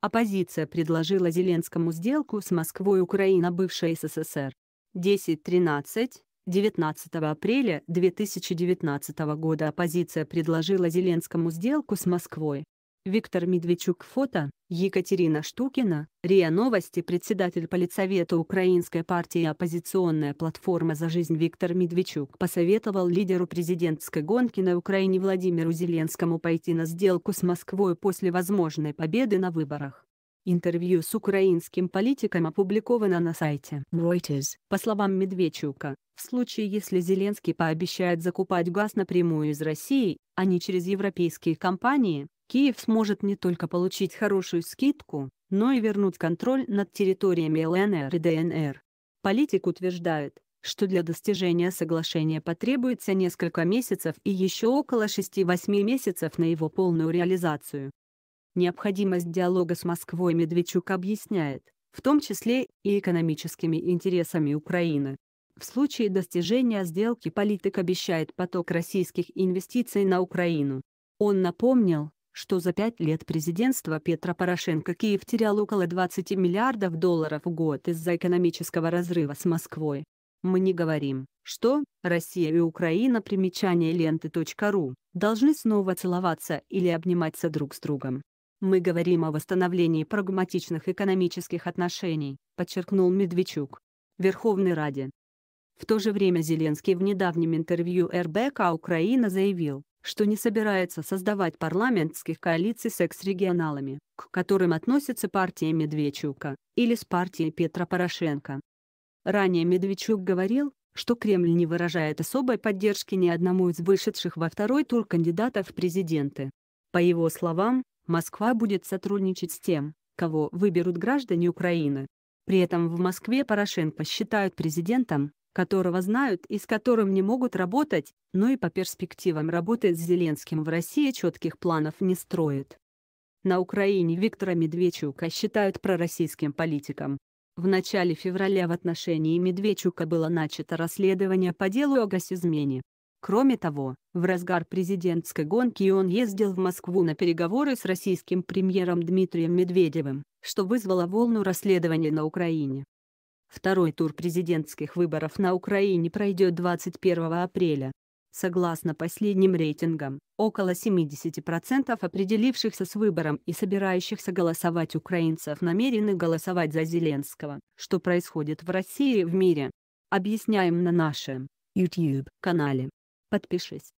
Оппозиция предложила Зеленскому сделку с Москвой Украина бывшая СССР. 10.13, 19 апреля 2019 года оппозиция предложила Зеленскому сделку с Москвой. Виктор Медведчук фото, Екатерина Штукина, РИА Новости председатель Политсовета Украинской партии «Оппозиционная платформа за жизнь» Виктор Медведчук посоветовал лидеру президентской гонки на Украине Владимиру Зеленскому пойти на сделку с Москвой после возможной победы на выборах. Интервью с украинским политиком опубликовано на сайте Reuters. По словам Медведчука, в случае если Зеленский пообещает закупать газ напрямую из России, а не через европейские компании, Киев сможет не только получить хорошую скидку, но и вернуть контроль над территориями ЛНР и ДНР. Политик утверждает, что для достижения соглашения потребуется несколько месяцев и еще около 6-8 месяцев на его полную реализацию. Необходимость диалога с Москвой Медведчук объясняет, в том числе и экономическими интересами Украины. В случае достижения сделки политик обещает поток российских инвестиций на Украину. Он напомнил, что за пять лет президентства Петра Порошенко Киев терял около 20 миллиардов долларов в год из-за экономического разрыва с Москвой. Мы не говорим, что Россия и Украина примечание ленты.ру должны снова целоваться или обниматься друг с другом. Мы говорим о восстановлении прагматичных экономических отношений, подчеркнул Медведчук. Верховной Раде. В то же время Зеленский в недавнем интервью РБК Украина заявил, что не собирается создавать парламентских коалиций с экс-регионалами, к которым относится партия Медведчука, или с партией Петра Порошенко. Ранее Медведчук говорил, что Кремль не выражает особой поддержки ни одному из вышедших во второй тур кандидатов в президенты. По его словам, Москва будет сотрудничать с тем, кого выберут граждане Украины. При этом в Москве Порошенко считают президентом, которого знают и с которым не могут работать, но и по перспективам работы с Зеленским в России четких планов не строит. На Украине Виктора Медведчука считают пророссийским политиком. В начале февраля в отношении Медведчука было начато расследование по делу о госизмене. Кроме того, в разгар президентской гонки он ездил в Москву на переговоры с российским премьером Дмитрием Медведевым, что вызвало волну расследования на Украине. Второй тур президентских выборов на Украине пройдет 21 апреля. Согласно последним рейтингам, около 70% определившихся с выбором и собирающихся голосовать украинцев намерены голосовать за Зеленского. Что происходит в России и в мире? Объясняем на нашем YouTube канале. Подпишись.